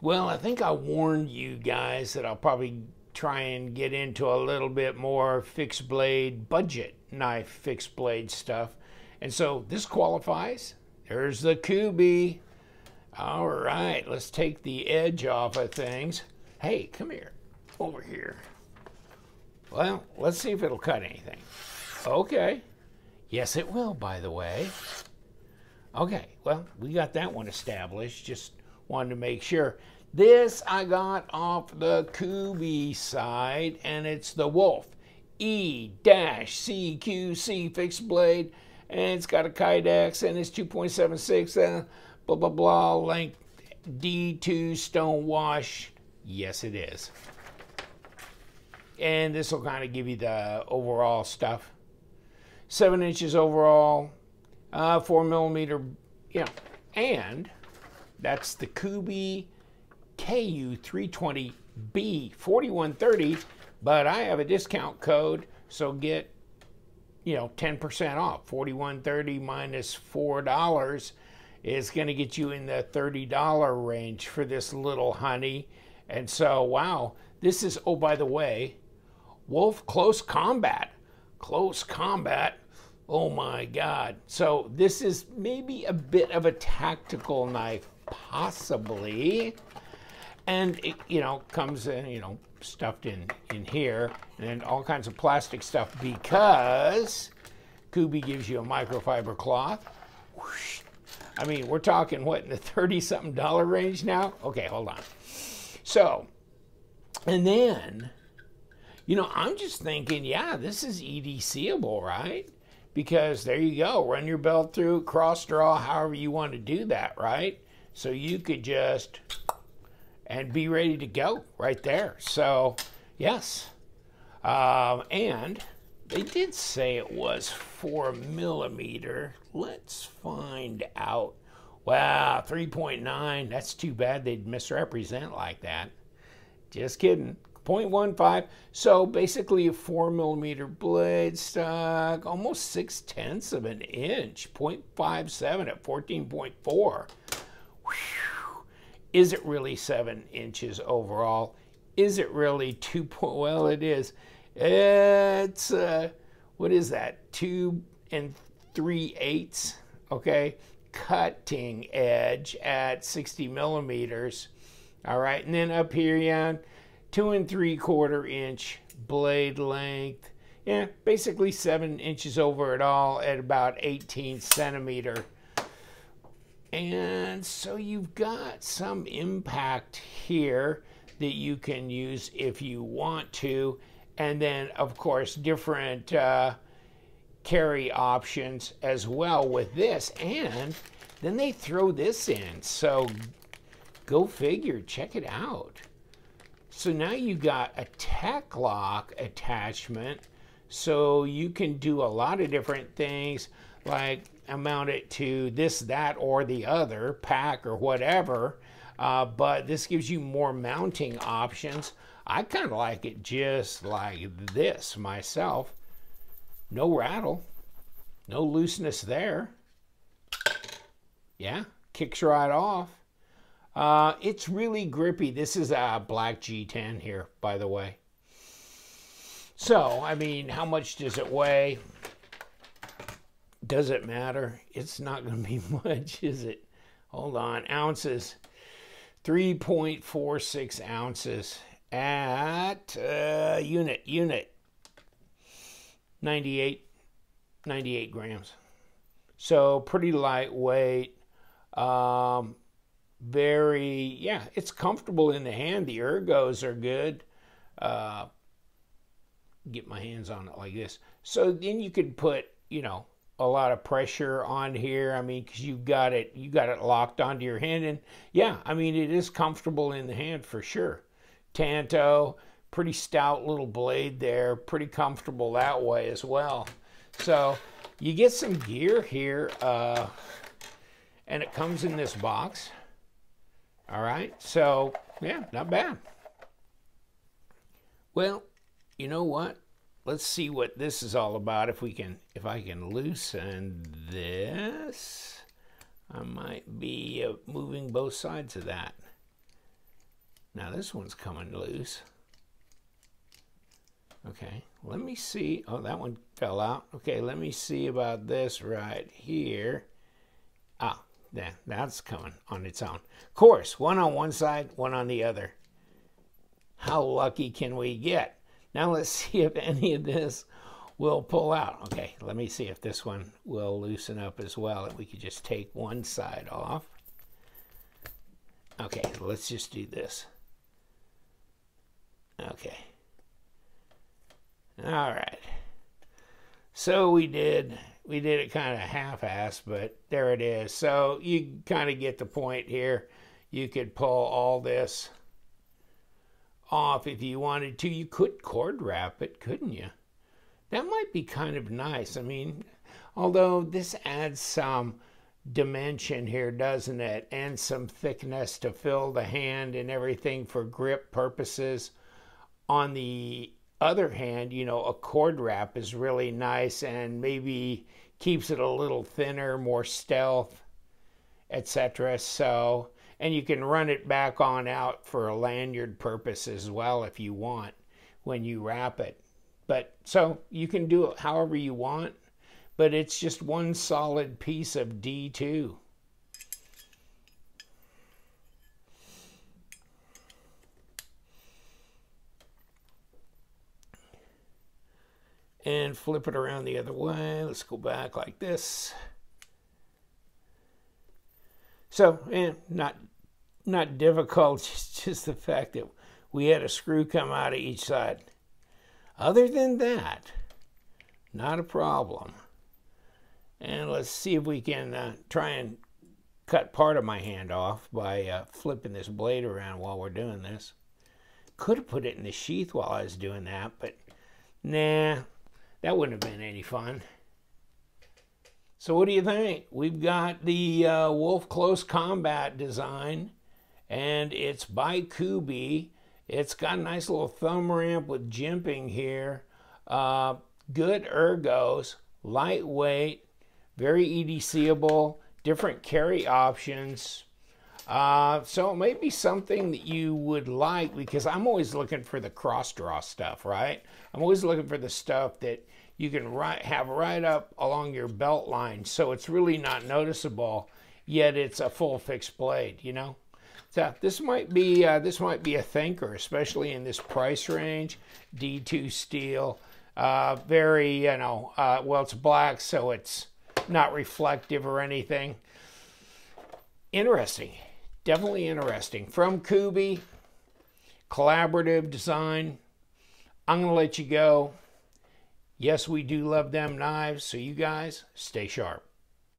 Well, I think I warned you guys that I'll probably try and get into a little bit more fixed blade budget knife fixed blade stuff. And so this qualifies. There's the Kubey. All right, let's take the edge off of things. Hey, come here, over here. Well, let's see if it'll cut anything. Okay. Yes, it will, by the way. Okay, well, we got that one established. Just wanted to make sure. This I got off the Kubey side, and it's the Wolf E-CQC fixed blade, and it's got a Kydex, and it's 2.76, and blah, blah, blah, length D2 stone wash. Yes, it is. And this will kind of give you the overall stuff. Seven inches overall, uh, four millimeter, know, and that's the Kubey KU320B 4130, but I have a discount code, so get you know 10% off. 4130 minus $4 is going to get you in the $30 range for this little honey. And so, wow, this is oh by the way, Wolf Close Combat. Close Combat. Oh my God. So this is maybe a bit of a tactical knife, possibly and it, you know comes in you know stuffed in in here and all kinds of plastic stuff because Kubey gives you a microfiber cloth. Whoosh. I mean, we're talking what in the 30 something dollar range now? Okay, hold on. So, and then, you know, I'm just thinking, yeah, this is EDCable, right? Because there you go, run your belt through, cross draw, however you want to do that, right? So you could just and be ready to go right there. So, yes. Um, and they did say it was four millimeter. Let's find out. Wow, 3.9. That's too bad they'd misrepresent like that. Just kidding. 0.15. So basically a four millimeter blade stock, almost six tenths of an inch, 0.57 at 14.4. Is it really seven inches overall? Is it really two point? Well, it is. It's uh, what is that? Two and three eighths. Okay, cutting edge at 60 millimeters. All right, and then up here, yeah, two and three quarter inch blade length. Yeah, basically seven inches over it all at about 18 centimeter and so you've got some impact here that you can use if you want to. And then, of course, different uh, carry options as well with this. And then they throw this in. So go figure, check it out. So now you got a Tek-Lok attachment. So you can do a lot of different things like amount it to this, that, or the other pack or whatever. Uh, but this gives you more mounting options. I kind of like it just like this myself. No rattle, no looseness there. Yeah, kicks right off. Uh, it's really grippy. This is a black G10 here, by the way. So, I mean, how much does it weigh? Does it matter? It's not going to be much, is it? Hold on. Ounces. 3.46 ounces at uh, unit, unit. 98, 98 grams. So pretty lightweight. Um, very, yeah, it's comfortable in the hand. The ergos are good. Uh, get my hands on it like this. So then you could put, you know, a lot of pressure on here. I mean, because you've got it, you got it locked onto your hand, and yeah, I mean, it is comfortable in the hand for sure. Tanto, pretty stout little blade there, pretty comfortable that way as well. So you get some gear here, uh, and it comes in this box. All right, so yeah, not bad. Well, you know what? Let's see what this is all about. If we can, if I can loosen this, I might be uh, moving both sides of that. Now this one's coming loose. Okay, let me see. Oh, that one fell out. Okay, let me see about this right here. Ah, yeah, that's coming on its own. Of course, one on one side, one on the other. How lucky can we get? Now let's see if any of this will pull out. Okay, let me see if this one will loosen up as well. If we could just take one side off. Okay, let's just do this. Okay. All right. So we did we did it kind of half-assed, but there it is. So you kind of get the point here. You could pull all this off if you wanted to. You could cord wrap it, couldn't you? That might be kind of nice. I mean, although this adds some dimension here, doesn't it? And some thickness to fill the hand and everything for grip purposes. On the other hand, you know, a cord wrap is really nice and maybe keeps it a little thinner, more stealth, etc. So, and you can run it back on out for a lanyard purpose as well if you want when you wrap it. But so you can do it however you want, but it's just one solid piece of D2. and flip it around the other way. Let's go back like this. So, and not not difficult, just, just the fact that we had a screw come out of each side. Other than that, not a problem. And let's see if we can uh, try and cut part of my hand off by uh, flipping this blade around while we're doing this. Could have put it in the sheath while I was doing that, but nah, that wouldn't have been any fun. So what do you think? We've got the uh, Wolf Close Combat design, and it's by Kubey. It's got a nice little thumb ramp with jimping here. Uh, good ergos, lightweight, very EDCable, different carry options. Uh, so it may be something that you would like because I'm always looking for the cross draw stuff, right? I'm always looking for the stuff that you can right, have right up along your belt line so it's really not noticeable, yet it's a full fixed blade, you know? So this might be uh, this might be a thinker, especially in this price range. D2 steel, uh, very you know, uh, well it's black, so it's not reflective or anything. Interesting, definitely interesting. From Kubey, collaborative design. I'm gonna let you go. Yes, we do love them knives, so you guys stay sharp.